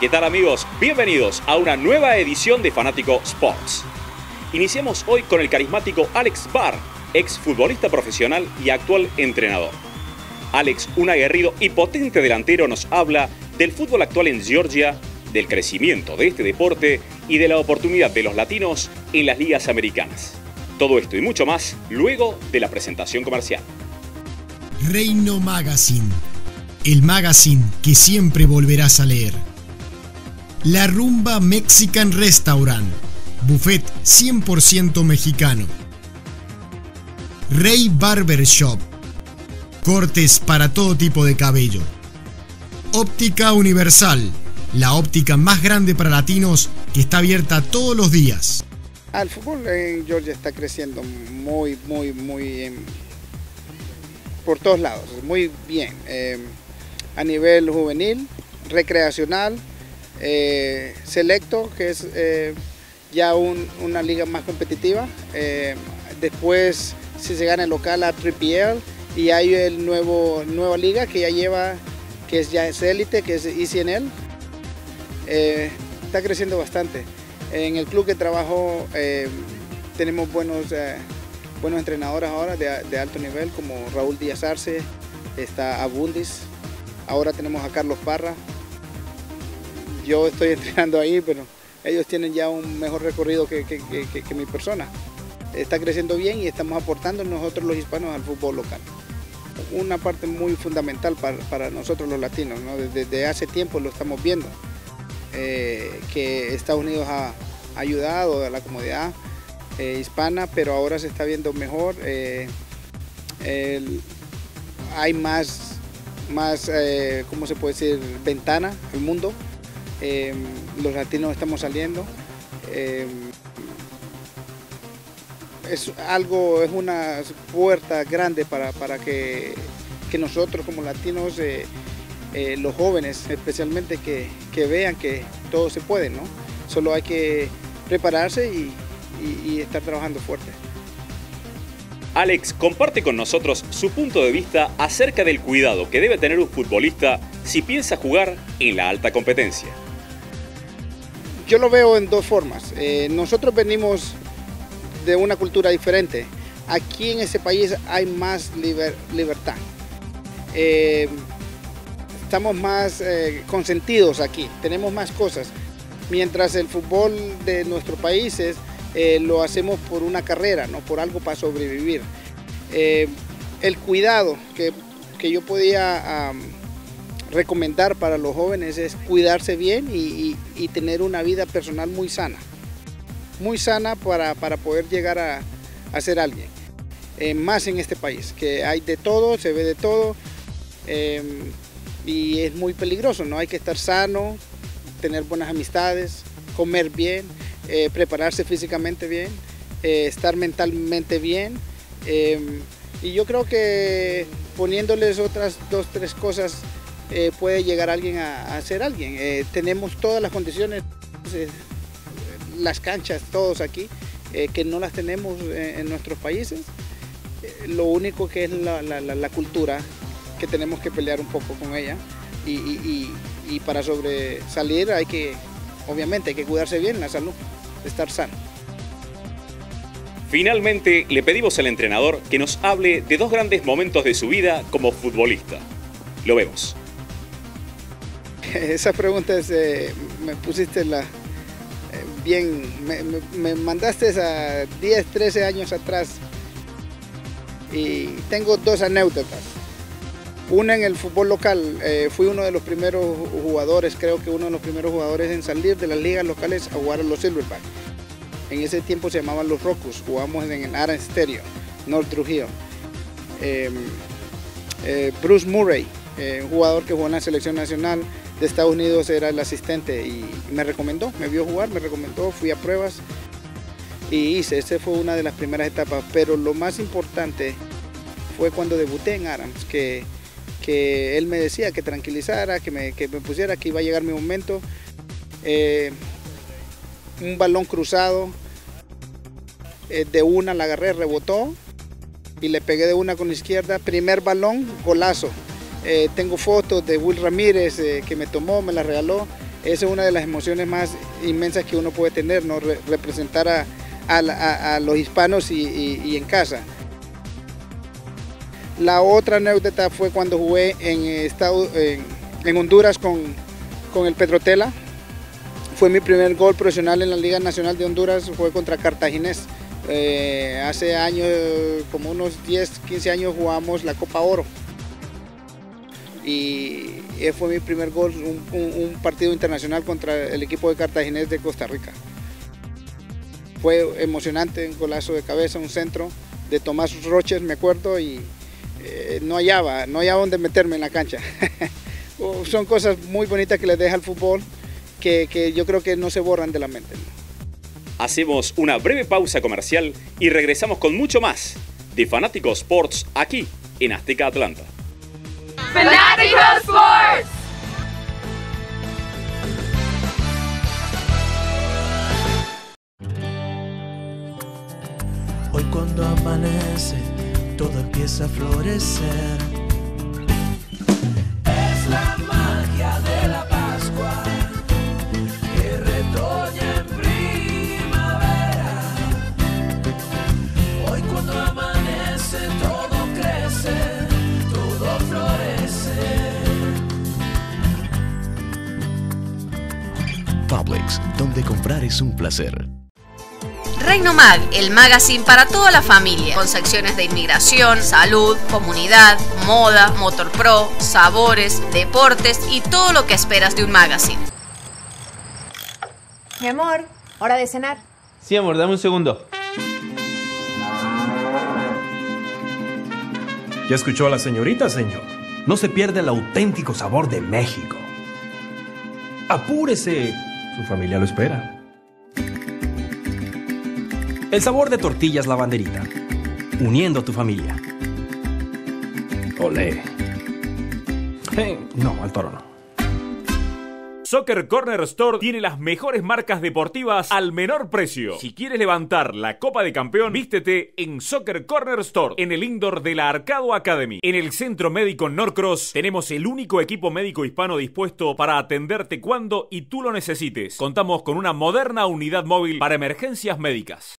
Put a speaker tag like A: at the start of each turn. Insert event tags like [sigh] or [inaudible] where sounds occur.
A: ¿Qué tal amigos? Bienvenidos a una nueva edición de Fanático Sports. Iniciamos hoy con el carismático Alex Barr, ex futbolista profesional y actual entrenador. Alex, un aguerrido y potente delantero, nos habla del fútbol actual en Georgia, del crecimiento de este deporte y de la oportunidad de los latinos en las ligas americanas. Todo esto y mucho más luego de la presentación comercial.
B: Reino Magazine, el magazine que siempre volverás a leer. La Rumba Mexican Restaurant, buffet 100% mexicano. Rey Barber Shop, cortes para todo tipo de cabello. Óptica Universal, la óptica más grande para latinos que está abierta todos los días.
C: El fútbol en Georgia está creciendo muy, muy, muy por todos lados, muy bien. Eh, a nivel juvenil, recreacional, eh, selecto, que es eh, ya una liga más competitiva. Eh, después, si se gana el local, a Triple y hay el nuevo nueva liga que ya lleva, que es ya es élite, que es ECNL. está creciendo bastante. En el club que trabajo tenemos buenos, buenos entrenadores ahora de, de, alto nivel, como Raúl Díaz Arce, está Abundis, ahora tenemos a Carlos Parra, yo estoy [laughs] entrenando ahí, pero ellos tienen ya un mejor recorrido que, mi persona. Está creciendo bien y estamos aportando nosotros los hispanos al fútbol local. Una parte muy fundamental para, nosotros los latinos, desde, hace tiempo lo estamos viendo, eh, que Estados Unidos ha ayudado a la comunidad eh, hispana, pero ahora se está viendo mejor. Eh, hay más, más ¿cómo se puede decir?, ventana al mundo Em, los latinos estamos saliendo. Em, es algo, es una puerta grande para, que, nosotros como latinos, eh, eh, los jóvenes especialmente, que, vean que todo se puede, ¿no? Solo hay que prepararse y, y estar trabajando fuerte.
A: Alex comparte con nosotros su punto de vista acerca del cuidado que debe tener un futbolista si piensa jugar en la alta competencia.
C: Yo lo veo en dos formas. Eh, nosotros venimos de una cultura diferente. Aquí en ese país hay más libertad. Eh, estamos más eh, consentidos aquí, tenemos más cosas. Mientras el fútbol de nuestros países lo hacemos por una carrera, no por algo para sobrevivir. el cuidado que, yo podía recomendar para los jóvenes es cuidarse bien y, tener una vida personal muy sana. Muy sana para, poder llegar a, ser alguien. Eh, más en este país, que hay de todo, se ve de todo em, y es muy peligroso, ¿no? Hay que estar sano, tener buenas amistades, comer bien, eh, prepararse físicamente bien, eh, estar mentalmente bien. Em, y yo creo que poniéndoles otras dos, tres cosas eh, puede llegar alguien a, ser alguien. Eh, tenemos todas las condiciones, eh, las canchas, todos aquí, que no las tenemos en nuestros países. lo único que es la, cultura, que tenemos que pelear un poco con ella. Y, y para sobresalir hay que, obviamente, hay que cuidarse bien la salud, estar sano.
A: Finalmente, le pedimos al entrenador que nos hable de dos grandes momentos de su vida como futbolista. Lo vemos. [laughs]
C: Esa pregunta eh, me pusiste la, eh, bien, me, mandaste a 10, 13 años atrás y tengo dos anécdotas. Una en el fútbol local, eh, fui uno de los primeros jugadores, creo que uno de los primeros jugadores en salir de las ligas locales a jugar a los Silverback. En ese tiempo se llamaban los Rocus, jugamos en el Aran Stereo, North Trujillo. Em, Bruce Murray, un jugador que jugó en la selección nacional, de Estados Unidos era el asistente y me recomendó, me vio jugar, me recomendó, fui a pruebas y hice, esa fue una de las primeras etapas, pero lo más importante fue cuando debuté en Arams, que, que él me decía que tranquilizara, que me, que me pusiera, que iba a llegar mi momento. Eh, un balón cruzado, eh, de una la agarré, rebotó y le pegué de una con la izquierda, primer balón, golazo. Eh, tengo fotos de Will Ramírez eh, que me tomó, me la regaló. Esa es una de las emociones más inmensas que uno puede tener, ¿no? representar a, los hispanos y, en casa. La otra anécdota fue cuando jugué en, en, Honduras con, el Petrotela. Fue mi primer gol profesional en la Liga Nacional de Honduras, fue contra Cartaginés. Eh, hace años, como unos 10, 15 años jugamos la Copa Oro. Y fue mi primer gol, un, partido internacional contra el equipo de Cartaginés de Costa Rica. Fue emocionante, un golazo de cabeza, un centro de Tomás Roches, me acuerdo, y eh, no hallaba, no hallaba dónde meterme en la cancha. [laughs] Son cosas muy bonitas que le deja el fútbol que, que yo creo que no se borran de la mente.
A: Hacemos una breve pausa comercial y regresamos con mucho más de Fanático Sports aquí en Azteca Atlanta. Fanático Sports.
D: Hoy cuando amanece, todo empieza a florecer
E: es un placer.
F: Reino Mag, el magazine para toda la familia, con secciones de inmigración, salud, comunidad, moda, motor pro, sabores, deportes y todo lo que esperas de un magazine.
G: Mi amor, hora de cenar.
H: Sí, amor, dame un segundo.
I: Ya escuchó a la señorita, señor. No se pierde el auténtico sabor de México. Apúrese. Su familia lo espera. El sabor de tortillas la banderita. Uniendo a tu familia. Olé. no, al toro no.
A: Soccer Corner Store tiene las mejores marcas deportivas al menor precio. Si quieres levantar la Copa de Campeón, vístete en Soccer Corner Store, en el indoor de la Arcado Academy. En el Centro Médico Norcross tenemos el único equipo médico hispano dispuesto para atenderte cuando y tú lo necesites. Contamos con una moderna unidad móvil para emergencias médicas.